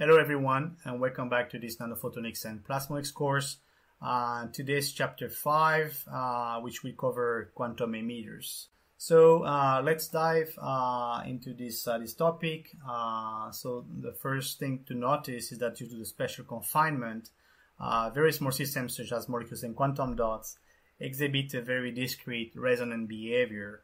Hello everyone and welcome back to this nanophotonics and plasmonics course. Uh, today's chapter 5 uh, which will cover quantum emitters. So uh, let's dive uh, into this, uh, this topic. Uh, so the first thing to notice is that due to the spatial confinement, various more systems such as molecules and quantum dots exhibit a very discrete resonant behavior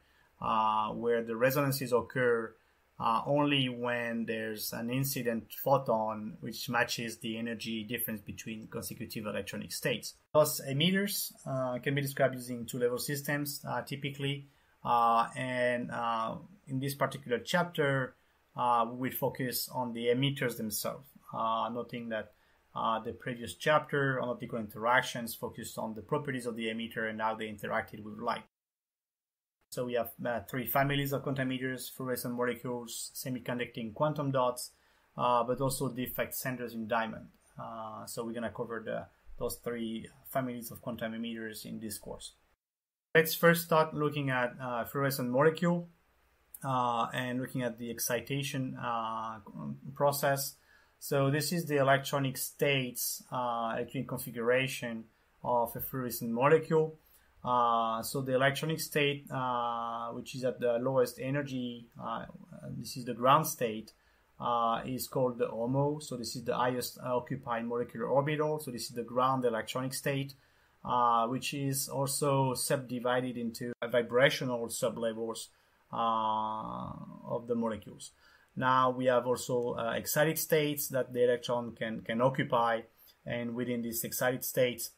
where the resonances occur uh, only when there's an incident photon which matches the energy difference between consecutive electronic states. Those emitters uh, can be described using two-level systems uh, typically, uh, and uh, in this particular chapter, uh, we focus on the emitters themselves, noting that the previous chapter on optical interactions focused on the properties of the emitter and how they interacted with light. So we have uh, three families of quantum emitters, fluorescent molecules, semiconducting quantum dots, uh, but also defect centers in diamond. Uh, so we're going to cover the, those three families of quantum emitters in this course. Let's first start looking at uh, fluorescent molecule uh, and looking at the excitation uh, process. So this is the electronic states, electronic configuration of a fluorescent molecule. Uh, so the electronic state, uh, which is at the lowest energy, uh, this is the ground state, uh, is called the HOMO. So this is the highest occupied molecular orbital. So this is the ground electronic state, uh, which is also subdivided into vibrational sublevels of the molecules. Now we have also excited states that the electron can, can occupy. And within these excited states,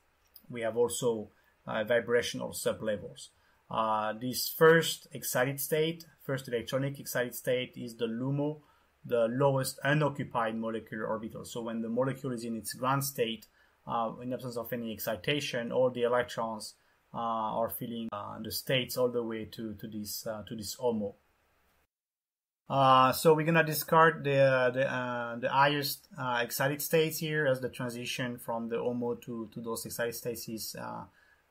we have also uh, vibrational sublevels. Uh, this first excited state, first electronic excited state is the LUMO, the lowest unoccupied molecular orbital. So when the molecule is in its ground state, uh, in absence of any excitation, all the electrons uh, are filling uh, the states all the way to, to this uh, to this HOMO. so we're gonna discard the the, the highest excited states here as the transition from the HOMO to, to those excited states is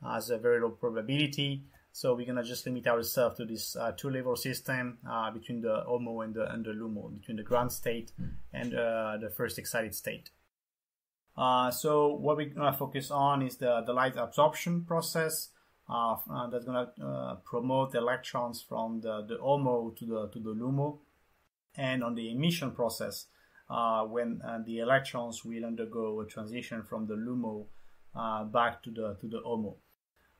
has a very low probability. So we're gonna just limit ourselves to this uh, two-level system uh, between the HOMO and the, and the LUMO, between the ground state and uh, the first excited state. Uh, so what we're gonna focus on is the, the light absorption process uh, uh, that's gonna promote electrons from the, the HOMO to the to the LUMO, and on the emission process when the electrons will undergo a transition from the LUMO back to the to the HOMO.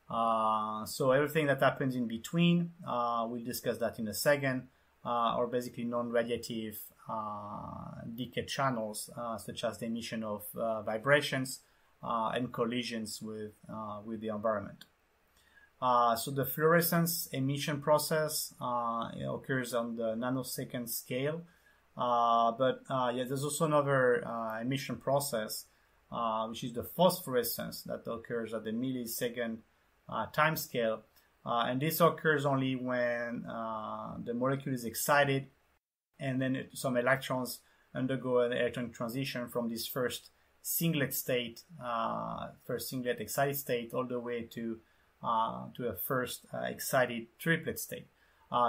Uh, so everything that happens in between, uh, we'll discuss that in a second, uh, are basically non-radiative uh, decay channels, uh, such as the emission of uh, vibrations and collisions with with the environment. so the fluorescence emission process occurs on the nanosecond scale, but yeah, there's also another emission process, which is the phosphorescence that occurs at the millisecond uh, time scale. Uh, and this occurs only when uh, the molecule is excited and then it, some electrons undergo an electron transition from this first singlet state, uh, first singlet excited state, all the way to uh, to a first uh, excited triplet state.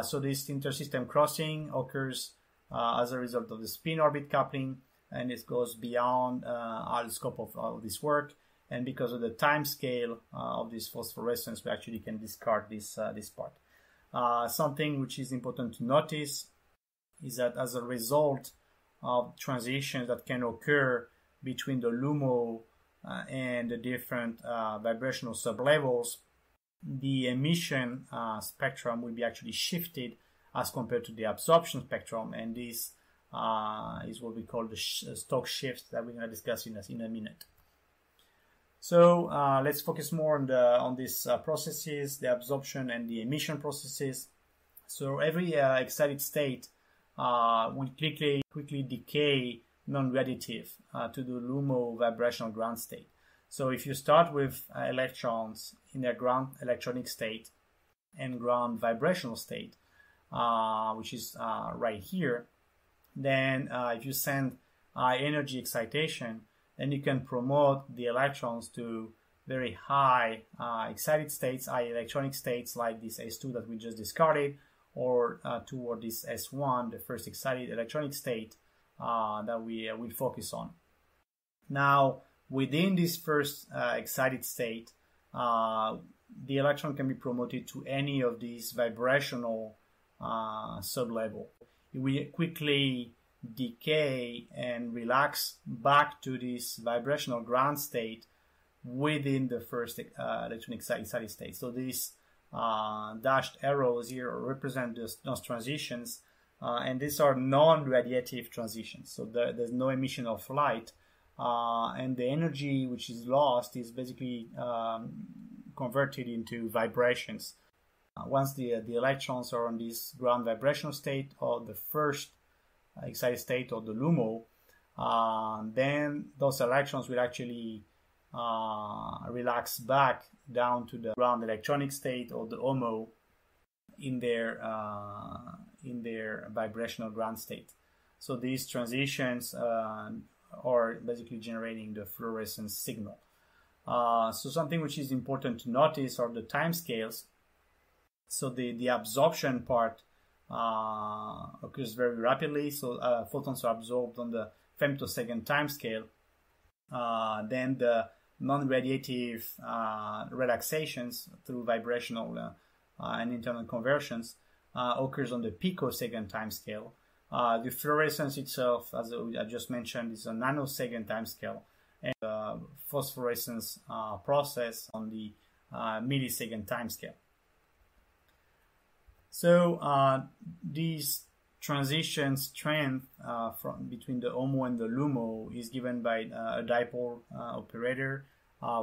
so this intersystem crossing occurs as a result of the spin orbit coupling, and it goes beyond our scope of, of this work and because of the time scale uh, of this phosphorescence, we actually can discard this uh, this part. Uh, something which is important to notice is that as a result of transitions that can occur between the LUMO uh, and the different uh, vibrational sublevels, the emission uh, spectrum will be actually shifted as compared to the absorption spectrum, and this is what we call the sh- Stokes shift that we're going to discuss in a, in a minute. So uh, let's focus more on the on these uh, processes, the absorption and the emission processes. So every uh, excited state uh, will quickly quickly decay non-radiative uh, to the LUMO vibrational ground state. So if you start with uh, electrons in their ground electronic state and ground vibrational state, which is right here, then if you send energy excitation, then you can promote the electrons to very high uh, excited states, high electronic states like this S2 that we just discarded, or uh, toward this S1, the first excited electronic state, uh, that we will focus on. Now, within this first excited state, the electron can be promoted to any of these vibrational uh, sublevel. It will quickly decay and relax back to this vibrational ground state within the first uh, electronic excited state. So these uh, dashed arrows here represent those, transitions, uh, and these are non-radiative transitions. So the, there's no emission of light, uh, and the energy which is lost is basically um, converted into vibrations. Uh, once the, the electrons are on this ground vibrational state or the first excited state or the LUMO, uh, then those electrons will actually uh, relax back down to the ground electronic state or the HOMO in their uh, in their vibrational ground state. So these transitions uh, are basically generating the fluorescence signal. Uh, so something which is important to notice are the time scales. So the, the absorption part uh, occurs very rapidly. So uh, photons are absorbed on the femtosecond time scale. Uh, then the non-radiative uh, relaxations through vibrational uh, and internal conversions occurs on the picosecond time scale. the fluorescence itself, as I just mentioned, is a nanosecond time scale and the phosphorescence uh, process on the uh, millisecond timescale. So uh, these transition strength uh, from between the HOMO and the LUMO is given by uh, a dipole uh, operator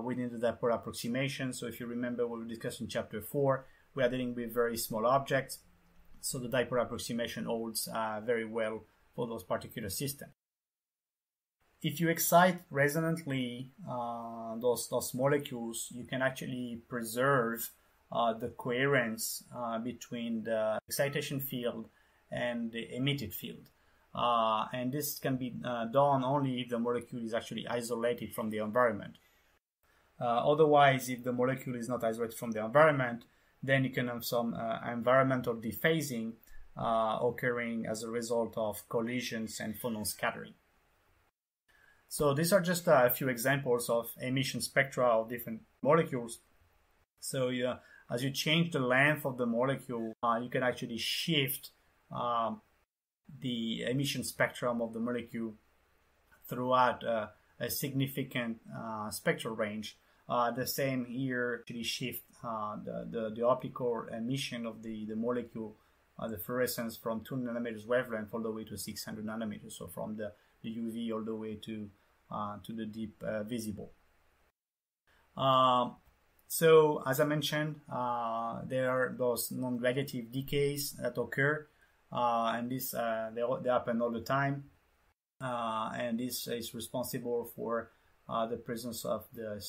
within the dipole approximation. So if you remember what we discussed in chapter 4, we are dealing with very small objects. So the dipole approximation holds very well for those particular systems if you excite resonantly uh, those those molecules, you can actually preserve uh, the coherence uh, between the excitation field and the emitted field. Uh, and this can be uh, done only if the molecule is actually isolated from the environment. Uh, otherwise, if the molecule is not isolated from the environment, then you can have some environmental dephasing occurring as a result of collisions and phonon scattering. So these are just a few examples of emission spectra of different molecules. So yeah, as you change the length of the molecule, uh, you can actually shift um, the emission spectrum of the molecule throughout uh, a significant uh, spectral range. Uh, the same here actually shift uh, the, the, the, optical emission of the, the molecule, uh, the fluorescence from 2 nanometers wavelength all the way to 600 nanometers. So from the the UV all the way to to the deep visible. Um, so as I mentioned, uh, there are those non-radiative decays that occur, and this they, they happen all the time, and this is responsible for the presence of the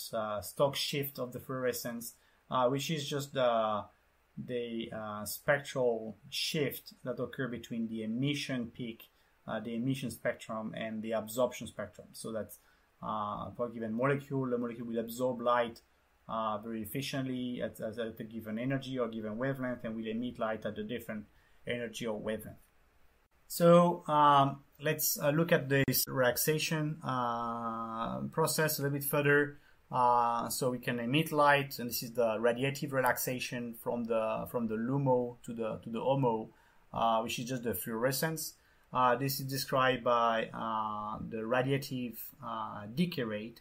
Stokes shift of the fluorescence, which is just the the uh, spectral shift that occur between the emission peak uh, the emission spectrum and the absorption spectrum. So that uh, for a given molecule, the molecule will absorb light uh, very efficiently at, at, a given energy or given wavelength and will emit light at a different energy or wavelength. So um, let's uh, look at this relaxation uh, process a little bit further. Uh, so we can emit light, and this is the radiative relaxation from the from the LUMO to the to the HOMO, which is just the fluorescence. Uh, this is described by uh, the radiative uh, decay rate.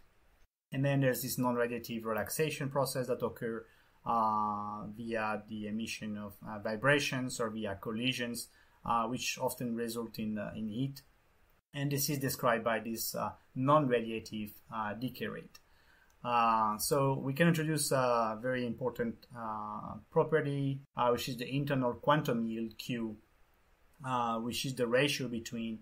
And then there's this non-radiative relaxation process that occur uh, via the emission of uh, vibrations or via collisions, uh, which often result in, in heat. And this is described by this non-radiative decay rate. so we can introduce a very important property, which is the internal quantum yield Q uh, which is the ratio between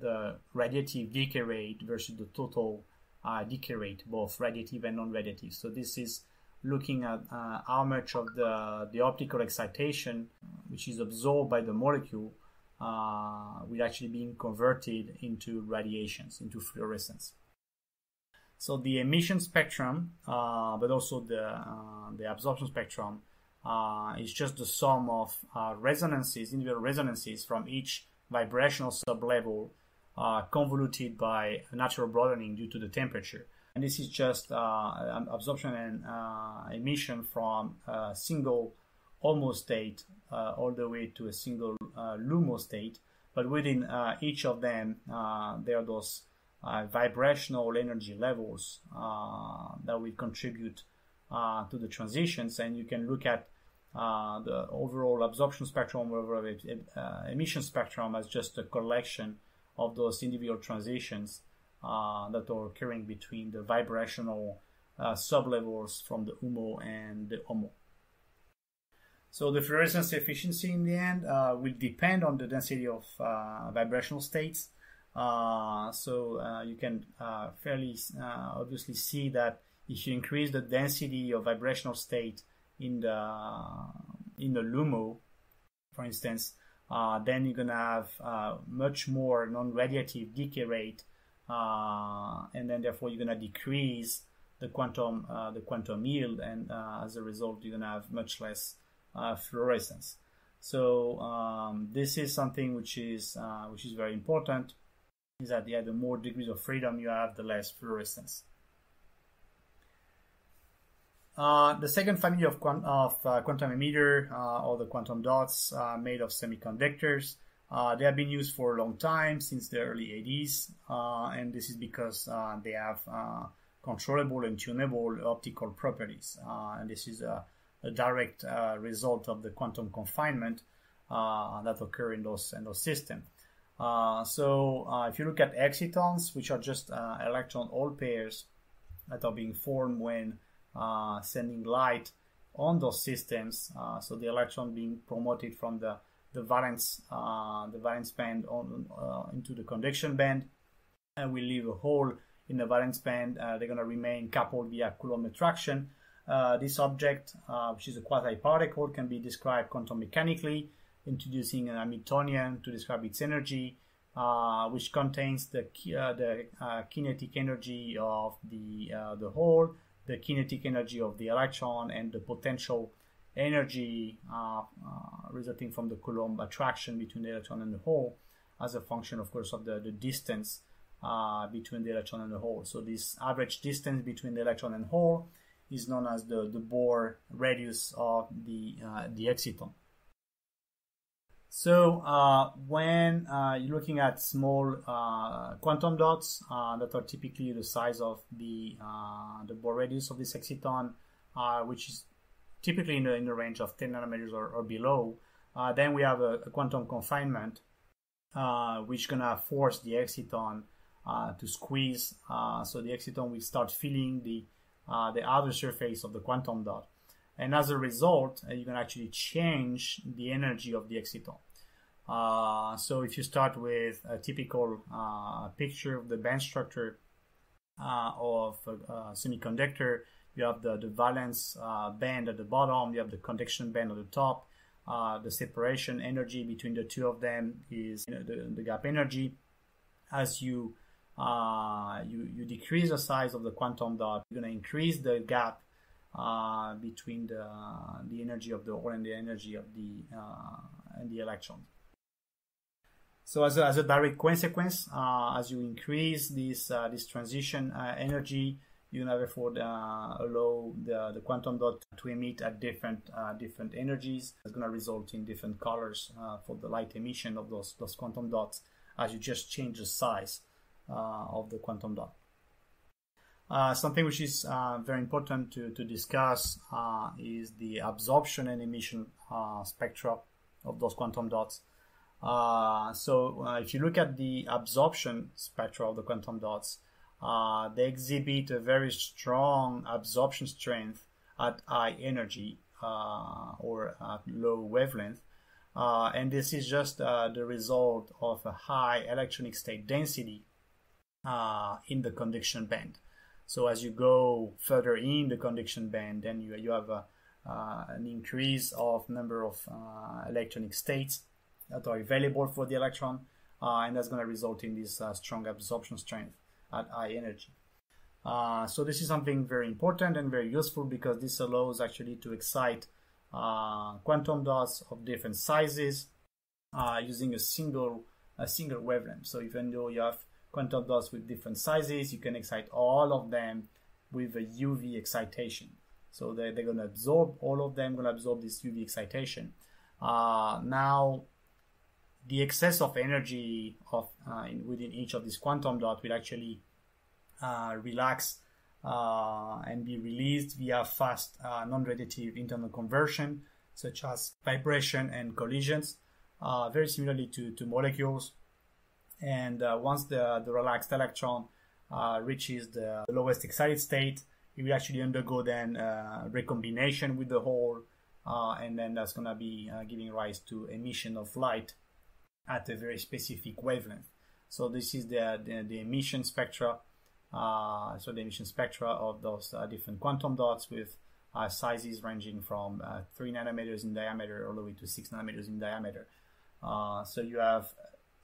the radiative decay rate versus the total uh, decay rate, both radiative and non-radiative. So this is looking at uh, how much of the, the optical excitation, which is absorbed by the molecule, uh, will actually being converted into radiations, into fluorescence. So the emission spectrum, uh, but also the, uh, the absorption spectrum, uh, is just the sum of uh, resonances, individual resonances from each vibrational sublevel Uh, convoluted by natural broadening due to the temperature. And this is just uh, absorption and uh, emission from a single HOMO state all the way to a single LUMO state. But within each of them, there are those uh, vibrational energy levels uh, that will contribute uh, to the transitions. And you can look at the overall absorption spectrum, overall emission spectrum as just a collection of those individual transitions that are occurring between the vibrational sublevels from the HUMO and the HOMO. So the fluorescence efficiency in the end uh, will depend on the density of uh, vibrational states. Uh, so uh, you can uh, fairly uh, obviously see that if you increase the density of vibrational state in the in the LUMO, for instance, uh, then you're gonna have uh, much more non-radiative decay rate, and then therefore you're gonna decrease the quantum the quantum yield, and as a result you're gonna have much less fluorescence. So um, this is something which is which is very important is that yeah, the more degrees of freedom you have, the less fluorescence. Uh, the second family of, of uh, quantum emitter, uh, or the quantum dots, uh, made of semiconductors. Uh, they have been used for a long time, since the early 80s, uh, and this is because they have controllable and tunable optical properties. and this is a, a direct result of the quantum confinement that occur in those in those systems. Uh, so uh, if you look at excitons, which are just uh, electron hole pairs that are being formed when uh, sending light on those systems, uh, so the electron being promoted from the the valence uh, the valence band on into the conduction band, and we leave a hole in the valence band. they're going to remain coupled via Coulomb attraction. this object, which is a quasi-particle, can be described quantum mechanically introducing an Hamiltonian to describe its energy, uh, which contains the uh, the uh, kinetic energy of the uh, the hole, the kinetic energy of the electron, and the potential energy uh, uh, resulting from the Coulomb attraction between the electron and the hole, as a function, of course, of the, the distance between the electron and the hole. So this average distance between the electron and hole is known as the, the Bohr radius of the the exciton. So uh, when uh, you're looking at small uh, quantum dots uh, that are typically the size of the uh, the Bohr radius of this exciton, uh, which is typically in the, in the range of 10 nanometers or, or below, then we have a, a quantum confinement, which is gonna force the exciton to squeeze. so the exciton will start filling the the outer surface of the quantum dot. And as a result, you can actually change the energy of the exciton. Uh, so if you start with a typical uh, picture of the band structure uh, of a, a, semiconductor, you have the, the valence uh, band at the bottom, you have the conduction band at the top. Uh, the separation energy between the two of them is you know, the, the gap energy. As you uh, you you decrease the size of the quantum dot, you're going to increase the gap between the the energy of the hole and the energy of the and the electron. So as a, as a direct consequence, uh, as you increase this uh, this transition uh, energy, you can therefore uh, allow the, the quantum dot to emit at different uh, different energies. It's going to result in different colors uh, for the light emission of those those quantum dots as you just change the size of the quantum dot. something which is very important to, to discuss is the absorption and emission spectra of those quantum dots. Uh, so uh, if you look at the absorption spectra of the quantum dots, uh, they exhibit a very strong absorption strength at high energy uh, or at low wavelength. Uh, and this is just the result of a high electronic state density in the conduction band. So as you go further in the conduction band, then you, you have a, an increase of number of electronic states that are available for the electron, uh, and that's going to result in this uh, strong absorption strength at high energy. Uh, so this is something very important and very useful because this allows actually to excite quantum dots of different sizes using a single a single wavelength. So even though you have quantum dots with different sizes, you can excite all of them with a UV excitation. So they're, they're going to absorb, all of them going to absorb this UV excitation. Uh, now, the excess of energy of uh, in, within each of these quantum dots will actually uh, relax uh, and be released via fast uh, non-radiative internal conversion, such as vibration and collisions, uh, very similarly to, to molecules. And uh, once the, the relaxed electron reaches the lowest excited state, it will actually undergo then recombination with the hole, and then that's going to be giving rise to emission of light at a very specific wavelength. So this is the, the, the emission spectra. Uh, so the emission spectra of those uh, different quantum dots with uh, sizes ranging from uh, 3 nanometers in diameter all the way to 6 nanometers in diameter. Uh, so you have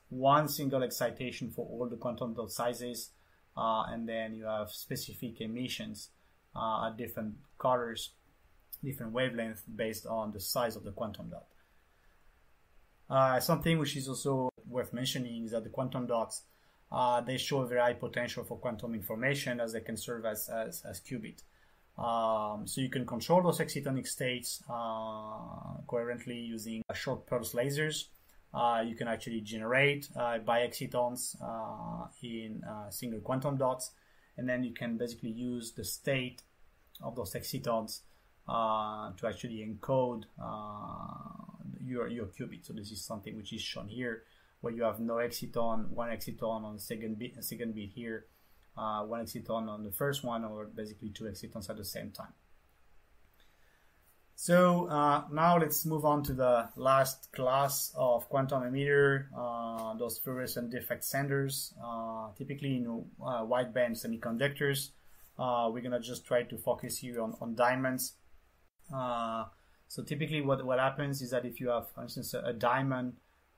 one single excitation for all the quantum dot sizes, uh, and then you have specific emissions at different colors, different wavelengths based on the size of the quantum dot. Uh, something which is also worth mentioning is that the quantum dots uh, they show a very high potential for quantum information as they can serve as, as, as qubit. Um, so you can control those excitonic states uh, coherently using short pulse lasers. Uh, you can actually generate uh, biexcitons uh, in single quantum dots, and then you can basically use the state of those excitons to actually encode your, your qubit. So this is something which is shown here, where you have no exciton, one exciton on the second bit, second bit here, uh, one exciton on the first one, or basically two excitons at the same time. So uh, now let's move on to the last class of quantum emitter, uh, those fluorescent defect centers, uh, typically know, uh, wideband semiconductors. Uh, we're gonna just try to focus here on, on diamonds. So typically what, what happens is that if you have, for instance, a, a diamond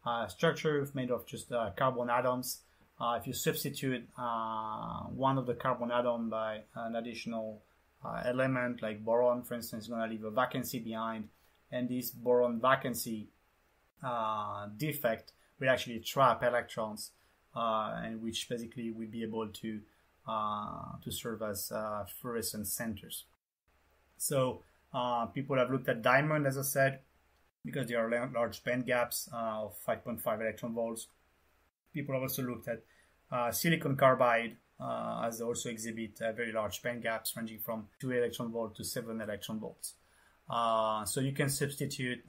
uh, structure made of just uh, carbon atoms, uh, if you substitute uh, one of the carbon atom by an additional uh, element like boron, for instance, is going to leave a vacancy behind. And this boron vacancy uh, defect will actually trap electrons, and which basically will be able to to serve as fluorescent centers. So uh, people have looked at diamond, as I said, because there are large band gaps uh, of 5.5 electron volts. People have also looked at uh, silicon carbide, uh, as they also exhibit uh, very large band gaps ranging from 2 electron volt to 7 electron volts. Uh, so you can substitute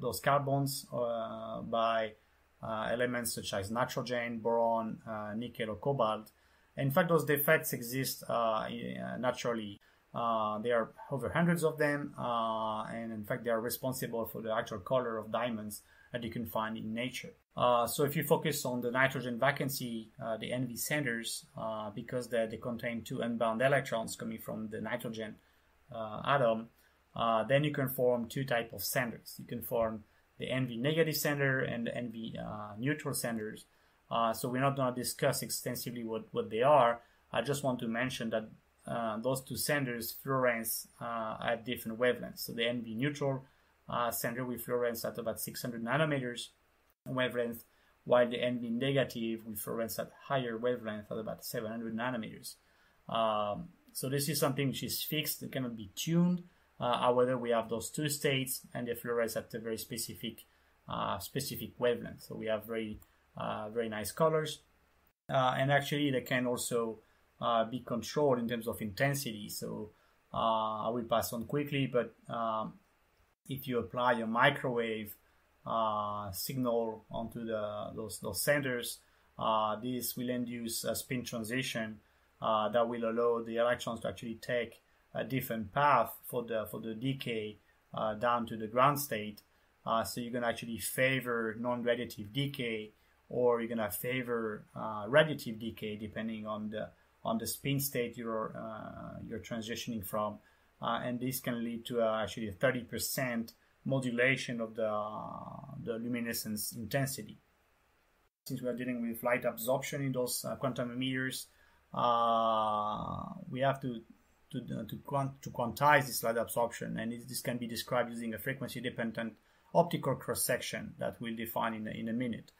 those carbons by elements such as nitrogen, boron, nickel, or cobalt. In fact, those defects exist naturally uh, there are over hundreds of them, uh, and in fact, they are responsible for the actual color of diamonds that you can find in nature. Uh, so, if you focus on the nitrogen vacancy, uh, the NV centers, uh, because they, they, contain two unbound electrons coming from the nitrogen uh, atom, then you can form two type of centers. You can form the NV negative center and the NV neutral centers. so, we're not going to discuss extensively what, what they are. I just want to mention that uh, those two centers fluoresce uh, at different wavelengths. So the NV neutral uh, center will fluoresce at about 600 nanometers wavelength, while the NV negative will fluoresce at higher wavelength at about 700 nanometers. Um, so this is something which is fixed; it cannot be tuned. Uh, however, we have those two states, and they fluoresce at a very specific uh, specific wavelength. So we have very very nice colors, and actually they can also uh, be controlled in terms of intensity. So uh, I will pass on quickly, but um, if you apply a microwave uh, signal onto the those those centers, uh, this will induce a spin transition uh, that will allow the electrons to actually take a different path for the for the decay uh, down to the ground state. so you're gonna actually favor non-radiative decay, or you're gonna favor radiative decay depending on the on the spin state you're uh, you're transitioning from, uh, and this can lead to uh, actually a 30% modulation of the the luminescence intensity. Since we are dealing with light absorption in those quantum emitters, we have to to to, quant- to quantize this light absorption, and it, this can be described using a frequency dependent optical cross section that we'll define in in a minute.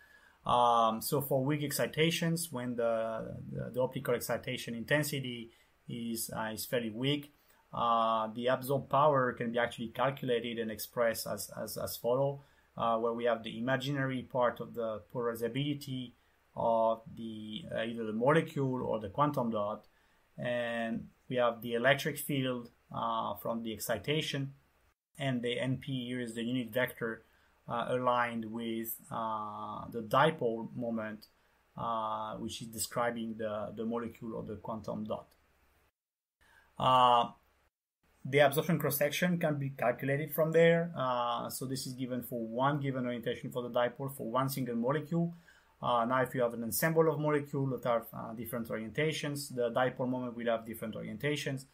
Um, so for weak excitations, when the, the, the optical excitation intensity is uh, is fairly weak, uh, the absorbed power can be actually calculated and expressed as as, as follow, uh, where we have the imaginary part of the polarizability of the uh, either the molecule or the quantum dot, and we have the electric field uh, from the excitation, and the NP here is the unit vector aligned with uh, the dipole moment, uh, which is describing the, the molecule or the quantum dot. the absorption cross section can be calculated from there. so this is given for one given orientation for the dipole for one single molecule. Uh, now, if you have an ensemble of molecules that have uh, different orientations, the dipole moment will have different orientations.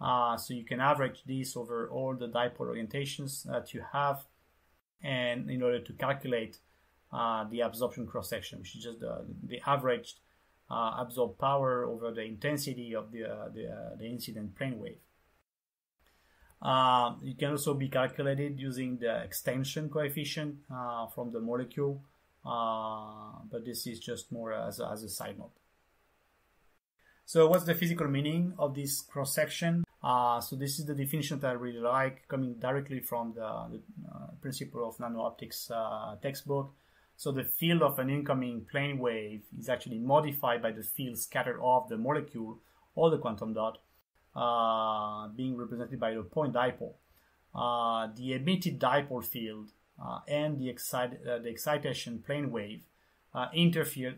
Uh, so you can average this over all the dipole orientations that you have and in order to calculate uh, the absorption cross section, which is just the, the averaged uh, absorbed power over the intensity of the, uh, the, uh, the, incident plane wave. Uh, it can also be calculated using the extinction coefficient uh, from the molecule, but this is just more as a, as a side note. So, what's the physical meaning of this cross section? Uh, so this is the definition that I really like, coming directly from the, the uh, principle of nano-optics uh, textbook. So the field of an incoming plane wave is actually modified by the field scattered off the molecule or the quantum dot, uh, being represented by the point dipole. Uh, the emitted dipole field uh, and the, excite- the excitation plane wave interfere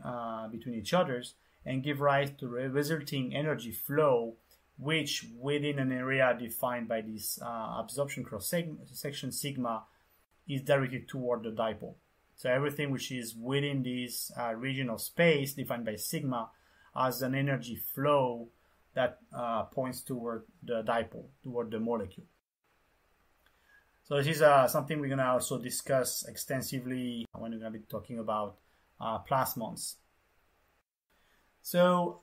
between each others and give rise to the resulting energy flow which within an area defined by this uh, absorption cross section sigma is directed toward the dipole. So everything which is within this uh, region of space defined by sigma has an energy flow that uh, points toward the dipole, toward the molecule. So this is uh, something we're going to also discuss extensively when we're going to be talking about uh, plasmons. So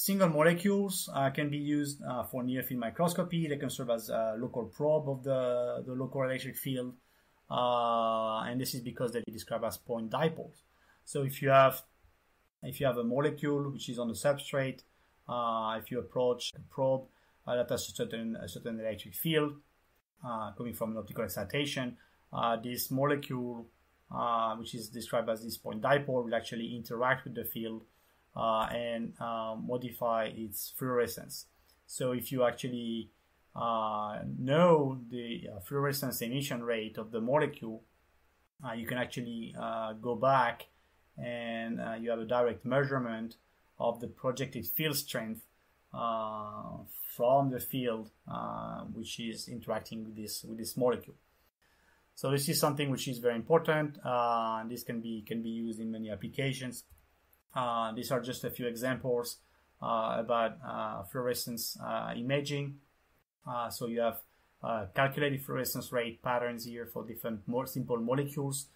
Single molecules uh, can be used uh, for near field microscopy. They can serve as a local probe of the, the local electric field. Uh, and this is because they describe as point dipoles. So if you have if you have a molecule which is on the substrate, uh, if you approach a probe uh, that has a certain a certain electric field uh, coming from an optical excitation, this molecule, which is described as this point dipole, will actually interact with the field uh, and uh, modify its fluorescence. So if you actually uh, know the uh, fluorescence emission rate of the molecule, uh, you can actually uh, go back and you have a direct measurement of the projected field strength from the field which is interacting with this with this molecule. So this is something which is very important. this can be can be used in many applications. Uh, these are just a few examples uh, about uh, fluorescence imaging. so you have calculated fluorescence rate patterns here for different more simple molecules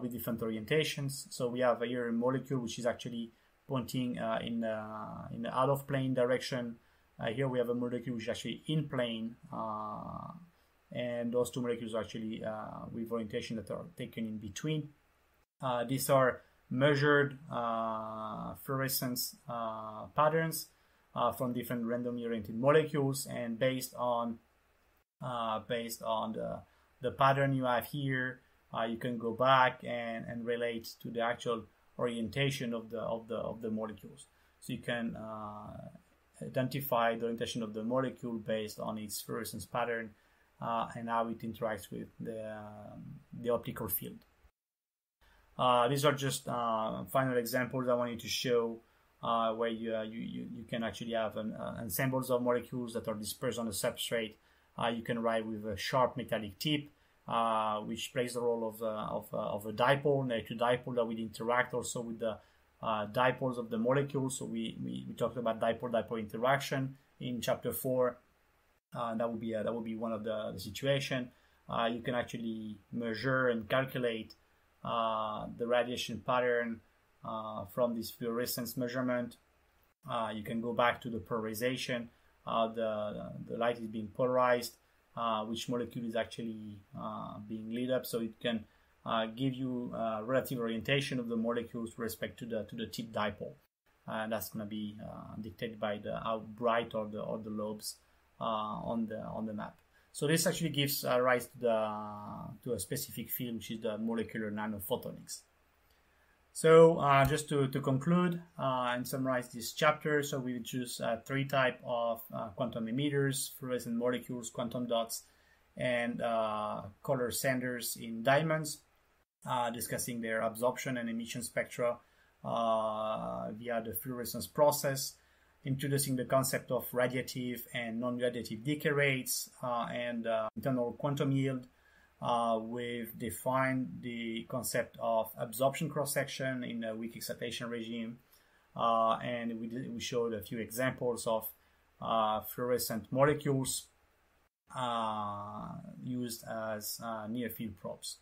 with different orientations. So we have here a molecule which is actually pointing uh, in uh, in the out of plane direction. Uh, here we have a molecule which is actually in plane, and those two molecules actually with orientation that are taken in between. these are measured uh, fluorescence uh, patterns uh, from different randomly oriented molecules and based on based on the, the pattern you have here you can go back and, and relate to the actual orientation of the of the of the molecules so you can identify the orientation of the molecule based on its fluorescence pattern uh, and how it interacts with the, um, the optical field. Uh, these are just uh, final examples I wanted to show uh, where you, uh, you, you, you, can actually have an, uh, ensembles of molecules that are dispersed on the substrate. Uh, you can write with a sharp metallic tip, which plays the role of, of, of a dipole, an dipole that will interact also with the dipoles of the molecules. So we, we, we talked about dipole-dipole interaction in chapter 4. that would be that would be one of the, the situation. you can actually measure and calculate the radiation pattern uh, from this fluorescence measurement. Uh, you can go back to the polarization. the, the light is being polarized, which molecule is actually being lit up. So it can uh, give you uh, relative orientation of the molecules with respect to the to the tip dipole. And that's going to be dictated by the how bright or the or the lobes on the on the map. So this actually gives rise to the to a specific field, which is the molecular nanophotonics. So uh, just to, to conclude uh, and summarize this chapter, so we choose uh, three type of quantum emitters, fluorescent molecules, quantum dots, and color centers in diamonds. Uh, discussing their absorption and emission spectra uh, via the fluorescence process, introducing the concept of radiative and non-radiative decay rates uh, and internal quantum yield. we've defined the concept of absorption cross-section in a weak excitation regime, and we, did, we showed a few examples of fluorescent molecules uh, used as uh, near field probes.